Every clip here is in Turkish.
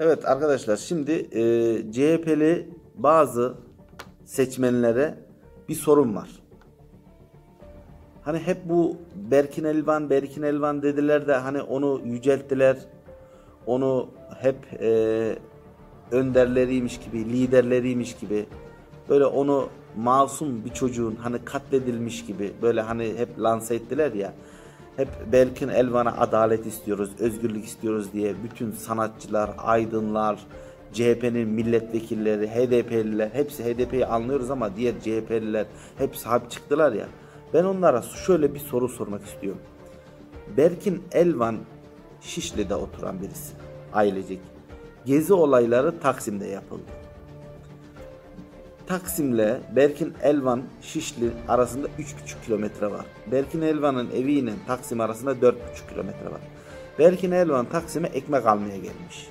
Evet arkadaşlar şimdi e, CHP'li bazı seçmenlere bir sorun var. Hani hep bu Berkin Elvan, Berkin Elvan dediler de hani onu yücelttiler. Onu hep e, önderleriymiş gibi, liderleriymiş gibi böyle onu masum bir çocuğun hani katledilmiş gibi böyle hani hep lanse ettiler ya. Hep Berkin Elvan'a adalet istiyoruz, özgürlük istiyoruz diye bütün sanatçılar, aydınlar, CHP'nin milletvekilleri, HDP'liler hepsi HDP'yi anlıyoruz ama diğer CHP'liler hepsi sahip çıktılar ya. Ben onlara şöyle bir soru sormak istiyorum. Berkin Elvan Şişli'de oturan birisi. Ailecek. Gezi olayları Taksim'de yapıldı. Taksim'le Berkin Elvan Şişli arasında 3,5 kilometre var. Berkin Elvan'ın eviyle Taksim arasında 4,5 kilometre var. Berkin Elvan Taksim'e ekmek almaya gelmiş.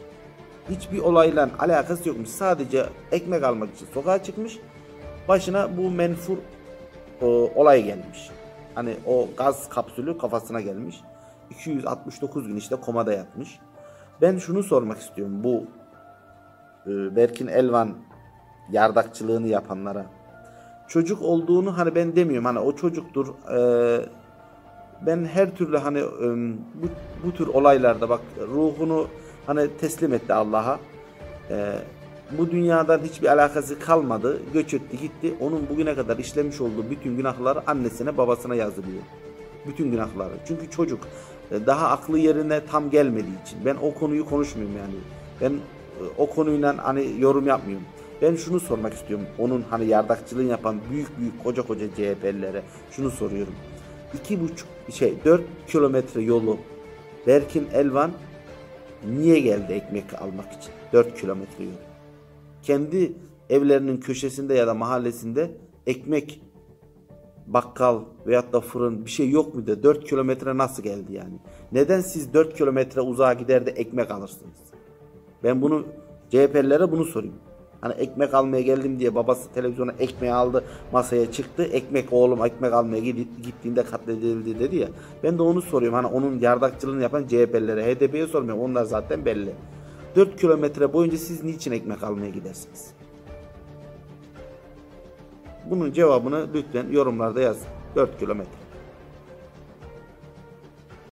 Hiçbir olayla alakası yokmuş. Sadece ekmek almak için sokağa çıkmış. Başına bu menfur o, olay gelmiş. Hani o gaz kapsülü kafasına gelmiş. 269 gün işte komada yatmış. Ben şunu sormak istiyorum bu e, Berkin Elvan yardakçılığını yapanlara. Çocuk olduğunu hani ben demiyorum hani o çocuktur. E, ben her türlü hani e, bu, bu tür olaylarda bak ruhunu hani teslim etti Allah'a. E, bu dünyadan hiçbir alakası kalmadı. Göç etti gitti. Onun bugüne kadar işlemiş olduğu bütün günahları annesine babasına yazılıyor. Bütün günahları. Çünkü çocuk e, daha aklı yerine tam gelmediği için. Ben o konuyu konuşmuyorum yani. Ben e, o konuyla hani yorum yapmıyorum. Ben şunu sormak istiyorum. Onun hani yardakçılığını yapan büyük büyük koca koca CHP'lilere şunu soruyorum. İki buçuk şey dört kilometre yolu Berkin Elvan niye geldi ekmek almak için? Dört kilometre yol. Kendi evlerinin köşesinde ya da mahallesinde ekmek bakkal veyahut da fırın bir şey yok muydu? 4 kilometre nasıl geldi yani? Neden siz 4 kilometre uzağa gider de ekmek alırsınız? Ben bunu CHP'lilere bunu sorayım. Hani ekmek almaya geldim diye babası televizyona ekmeği aldı masaya çıktı. Ekmek oğlum ekmek almaya gittiğinde katledildi dedi ya. Ben de onu soruyorum. Hani onun yardakçılığını yapan CHP'lilere HDP'ye sormuyorum. Onlar zaten belli. 4 kilometre boyunca siz niçin ekmek almaya gidersiniz? Bunun cevabını lütfen yorumlarda yazın. 4 kilometre.